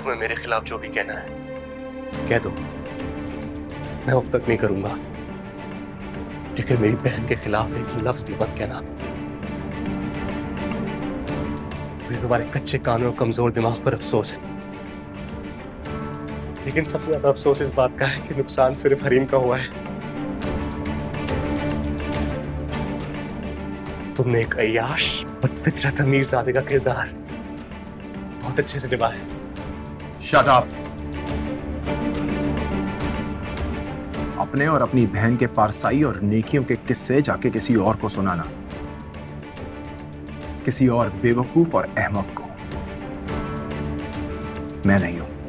तुम्हें मेरे खिलाफ जो भी कहना है। कह दो। मैं उफ तक नहीं करूँगा। लेकिन मेरी बहन के खिलाफ एक लफ्ज भी मत कहना। मुझे तुम्हारे कच्चे कानों और कमज़ोर दिमाग पर अफसोस है। लेकिन सबसे ज़्यादा अफसोस इस बात का है कि नुकसान सिर्फ़ हरीम का हुआ है। तुमने एक अयाश बदफितरत अमीरजादे का किरदार बहुत अच्छे से निभाया। शट अप अपने और अपनी बहन के पारसाई और नेकियों के किस्से जाके किसी और को सुनाना। किसी और बेवकूफ़ और अहमद को। मैं नहीं हूँ।